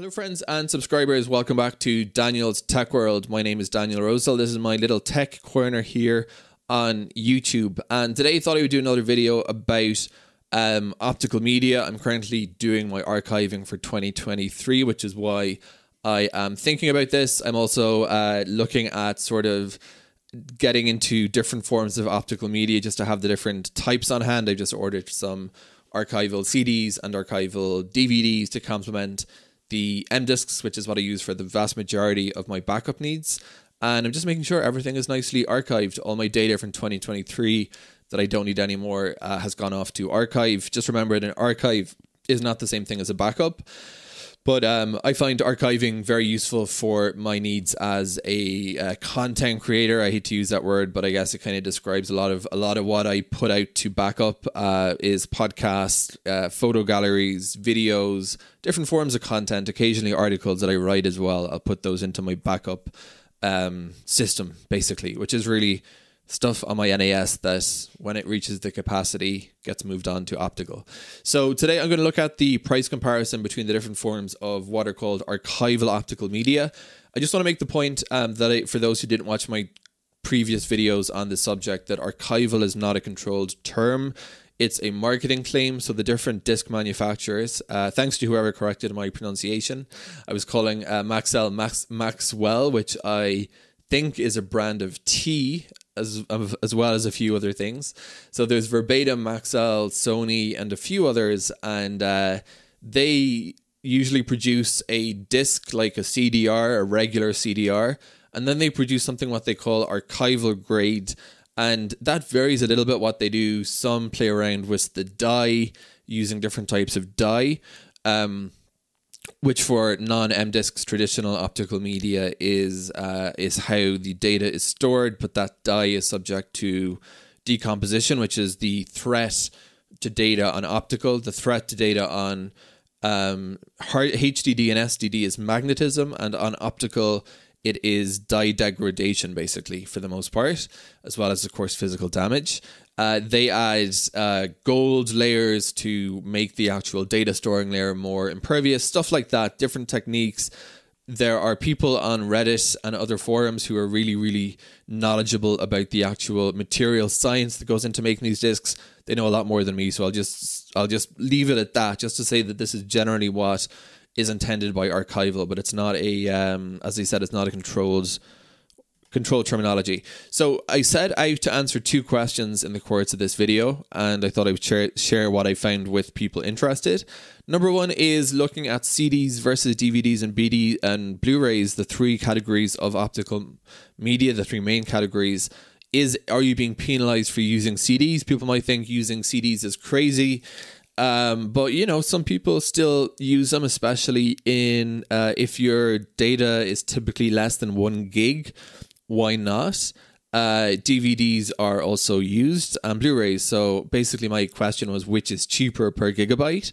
Hello, friends and subscribers. Welcome back to Daniel's Tech World. My name is Daniel Rosehill. This is my little tech corner here on YouTube. And today I thought I would do another video about um, optical media. I'm currently doing my archiving for 2023, which is why I am thinking about this. I'm also uh, looking at sort of getting into different forms of optical media just to have the different types on hand. I've just ordered some archival CDs and archival DVDs to complement the M discs, which is what I use for the vast majority of my backup needs. And I'm just making sure everything is nicely archived. All my data from 2023 that I don't need anymore uh, has gone off to archive. Just remember that an archive is not the same thing as a backup. But um, I find archiving very useful for my needs as a uh, content creator. I hate to use that word, but I guess it kind of describes a lot of a lot of what I put out to backup uh, is podcasts, uh, photo galleries, videos, different forms of content. Occasionally articles that I write as well. I'll put those into my backup um, system, basically, which is really stuff on my NAS that when it reaches the capacity gets moved on to optical. So today I'm going to look at the price comparison between the different forms of what are called archival optical media. I just want to make the point um, that I, for those who didn't watch my previous videos on this subject that archival is not a controlled term. It's a marketing claim. So the different disc manufacturers, uh, thanks to whoever corrected my pronunciation, I was calling uh, Maxell Max Maxwell, which I think is a brand of tea as as well as a few other things. So there's Verbatim, Maxell, Sony, and a few others, and uh, they usually produce a disc like a CDR, a regular CDR, and then they produce something what they call archival grade, and that varies a little bit what they do. Some play around with the dye using different types of dye. Um, which for non M discs traditional optical media is uh, is how the data is stored, but that dye is subject to decomposition, which is the threat to data on optical. The threat to data on um, HDD and SDD is magnetism, and on optical it is dye degradation, basically for the most part, as well as of course physical damage. Uh, they add uh, gold layers to make the actual data storing layer more impervious, stuff like that, different techniques. There are people on Reddit and other forums who are really, really knowledgeable about the actual material science that goes into making these discs. They know a lot more than me, so I'll just I'll just leave it at that, just to say that this is generally what is intended by archival, but it's not a um, as I said, it's not a controlled control terminology. So I set out to answer two questions in the course of this video, and I thought I would share, share what I found with people interested. Number one is looking at CDs versus DVDs and BD and Blu-rays, the three categories of optical media, the three main categories. Is are you being penalized for using CDs? People might think using CDs is crazy. Um, but you know, some people still use them, especially in uh, if your data is typically less than one gig why not? Uh, DVDs are also used and Blu-rays. So basically, my question was which is cheaper per gigabyte.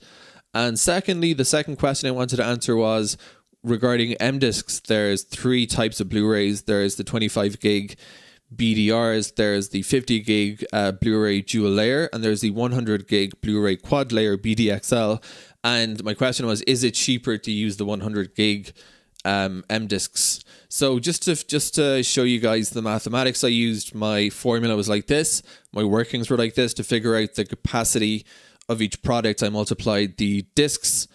And secondly, the second question I wanted to answer was regarding M discs. There's three types of Blu-rays. There's the 25 gig BDRs. There's the 50 gig uh, Blu-ray dual layer, and there's the 100 gig Blu-ray quad layer BDXL. And my question was, is it cheaper to use the 100 gig um, M discs. So just to just to show you guys the mathematics I used, my formula was like this. My workings were like this to figure out the capacity of each product. I multiplied the discs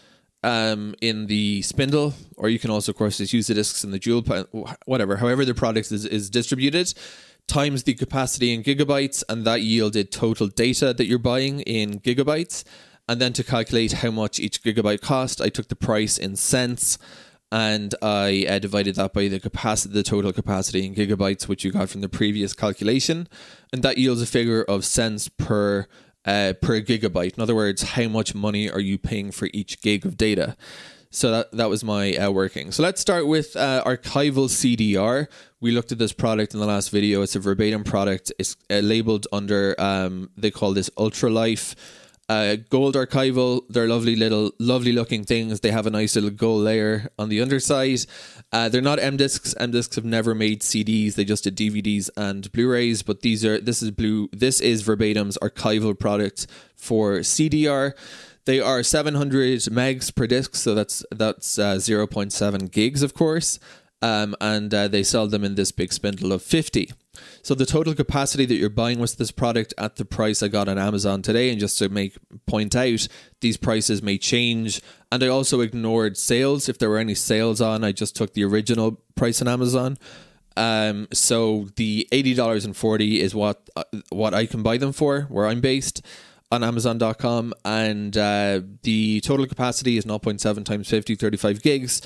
um, in the spindle, or you can also, of course, just use the discs in the jewel, whatever. However, the product is, is distributed times the capacity in gigabytes, and that yielded total data that you're buying in gigabytes. And then to calculate how much each gigabyte cost, I took the price in cents and I uh, divided that by the capacity, the total capacity in gigabytes, which you got from the previous calculation, and that yields a figure of cents per uh, per gigabyte. In other words, how much money are you paying for each gig of data? So that that was my uh, working. So let's start with uh, archival CDR. We looked at this product in the last video. It's a verbatim product. It's uh, labeled under um, they call this Ultralife uh, gold archival, they're lovely little, lovely looking things. They have a nice little gold layer on the underside. Uh, they're not M discs. M discs have never made CDs. They just did DVDs and Blu-rays. But these are this is blue. This is Verbatim's archival product for CDR. They are 700 megs per disc, so that's that's uh, 0.7 gigs, of course. Um, and uh, they sell them in this big spindle of 50. So the total capacity that you're buying with this product at the price I got on Amazon today, and just to make point out, these prices may change. And I also ignored sales. If there were any sales on, I just took the original price on Amazon. Um, so the eighty dollars and forty is what uh, what I can buy them for, where I'm based on Amazon.com, and uh, the total capacity is 0.7 times 50, 35 gigs.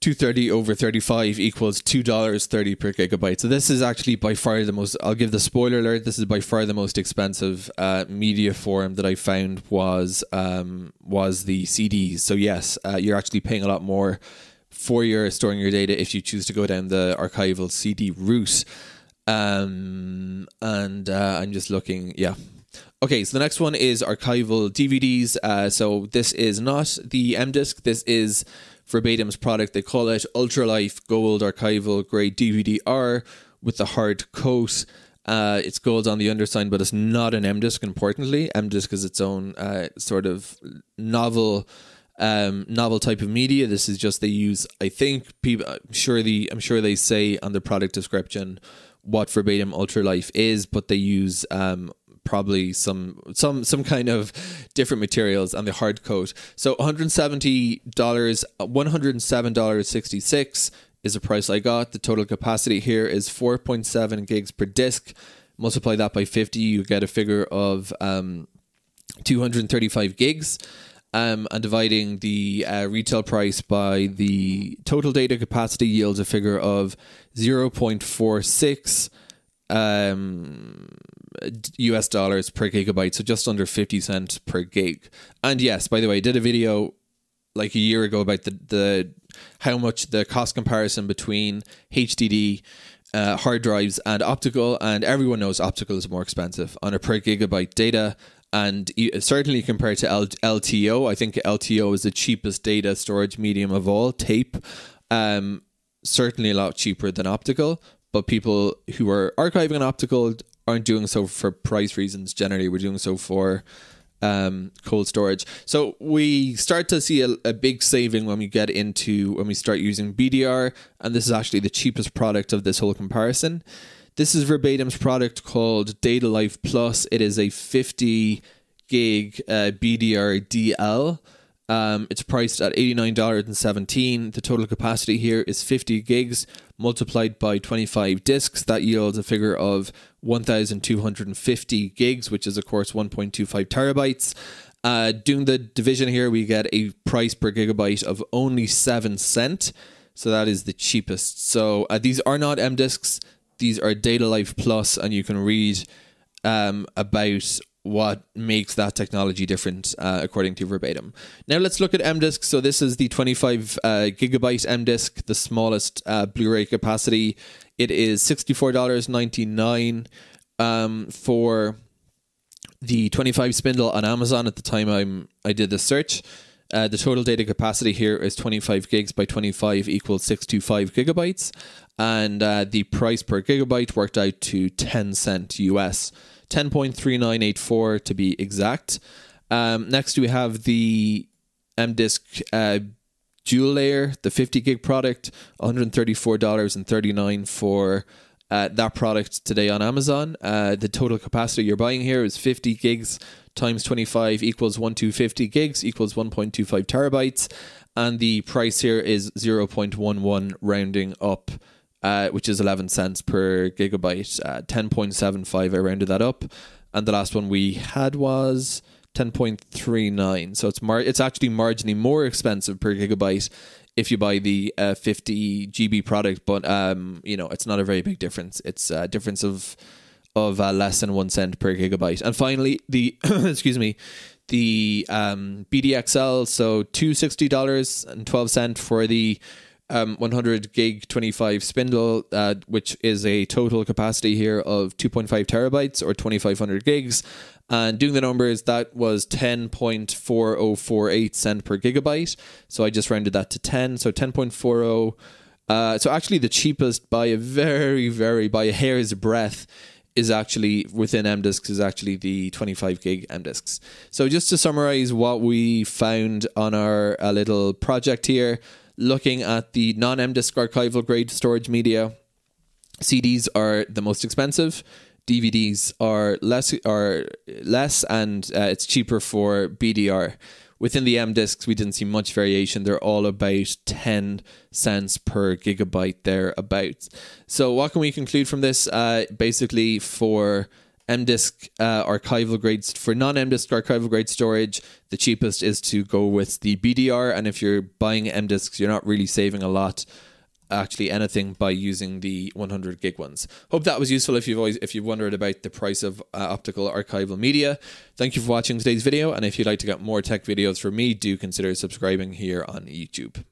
230 over 35 equals $2.30 per gigabyte. So this is actually by far the most I'll give the spoiler alert this is by far the most expensive uh, media form that I found was um, was the CDs. So yes, uh, you're actually paying a lot more for your storing your data if you choose to go down the archival CD route. Um, and uh, I'm just looking, yeah. Okay, so the next one is archival DVDs. Uh, so this is not the M disc. This is Verbatim's product. They call it Ultralife Gold Archival Grade DVD R with the hard coat. Uh, it's gold on the underside, but it's not an M disc. Importantly, M disc is its own uh, sort of novel um, novel type of media. This is just they use. I think people. I'm sure the. I'm sure they say on the product description what verbatim ultralife is, but they use um, probably some some some kind of different materials on the hard coat. So one hundred seventy dollars, one hundred seven dollars sixty six is the price I got. The total capacity here is four point seven gigs per disc. Multiply that by fifty, you get a figure of um, two hundred thirty five gigs um, and dividing the uh, retail price by the total data capacity yields a figure of 0.46 um, US dollars per gigabyte, so just under 50 cents per gig. And yes, by the way, I did a video like a year ago about the, the how much the cost comparison between HDD uh, hard drives and optical, and everyone knows optical is more expensive on a per gigabyte data and certainly compared to LTO, I think LTO is the cheapest data storage medium of all. Tape, um, certainly a lot cheaper than optical, but people who are archiving on optical aren't doing so for price reasons. Generally, we're doing so for um, cold storage. So we start to see a, a, big saving when we get into when we start using BDR, and this is actually the cheapest product of this whole comparison. This is Verbatim's product called Data Life Plus. It is a 50 gig uh, BDR DL. Um, it's priced at $89.17. The total capacity here is 50 gigs multiplied by 25 discs. That yields a figure of 1,250 gigs, which is, of course, 1.25 terabytes. Uh, doing the division here, we get a price per gigabyte of only 7 cent. So that is the cheapest. So uh, these are not M discs these are Data Life Plus, and you can read um, about what makes that technology different uh, according to verbatim. Now let's look at M disk. So this is the 25 uh, gigabyte M disk, the smallest uh, Blu-ray capacity. It is $64.99 um, for the 25 spindle on Amazon at the time I'm I did the search. Uh, the total data capacity here is 25 gigs by 25 equals 625 gigabytes. And uh, the price per gigabyte worked out to 10 cent US, 10.3984 to be exact. Um, next, we have the MDisk uh, dual layer, the 50 gig product, $134.39 for uh, that product today on Amazon. Uh, the total capacity you're buying here is 50 gigs times 25 equals 1250 gigs equals 1.25 terabytes. And the price here is 0.11 rounding up. Uh, which is 11 cents per gigabyte, uh, 10.75. I rounded that up. And the last one we had was 10.39. So it's mar- it's actually marginally more expensive per gigabyte if you buy the uh, 50 GB product, but um, you know it's not a very big difference. It's a difference of of uh, less than one cent per gigabyte. And finally, the excuse me, the um, BDXL, so two sixty dollars and twelve cent for the um, 100 gig 25 spindle, uh, which is a total capacity here of 2.5 terabytes or 2500 gigs. And doing the numbers, that was 10.4048 cent per gigabyte. So I just rounded that to 10. So 10.40. Uh, so actually, the cheapest by a very, very, by a hair's breadth is actually within M disks is actually the 25 gig M disks. So just to summarize what we found on our uh, little project here, looking at the non M disk archival grade storage media, CDs are the most expensive. DVDs are less are less, and uh, it's cheaper for BDR. Within the M discs, we didn't see much variation. They're all about 10 cents per gigabyte, thereabouts. So, what can we conclude from this? Uh, basically, for M disk uh, archival grades, for non M disk archival grade storage, the cheapest is to go with the BDR. And if you're buying M disks, you're not really saving a lot actually anything by using the 100 gig ones. Hope that was useful if you've always if you've wondered about the price of uh, optical archival media. Thank you for watching today's video and if you'd like to get more tech videos from me, do consider subscribing here on YouTube.